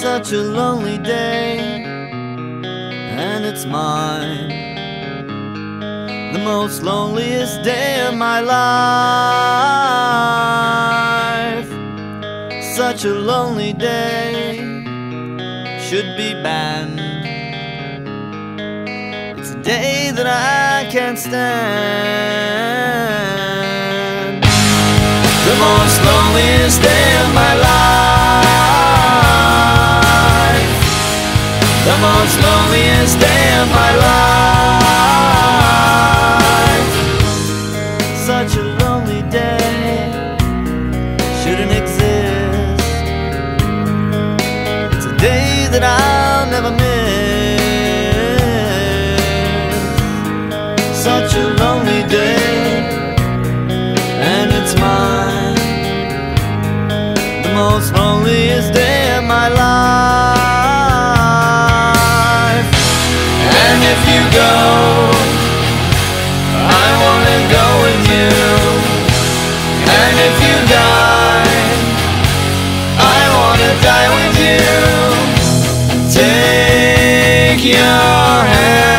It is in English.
such a lonely day, and it's mine. The most loneliest day of my life. Such a lonely day should be banned. It's a day that I can't stand. The most loneliest day of my life. Such a lonely day shouldn't exist. It's a day that I'll never miss. Such a lonely day, and it's mine. The most loneliest day of my life. And if you go, your hand.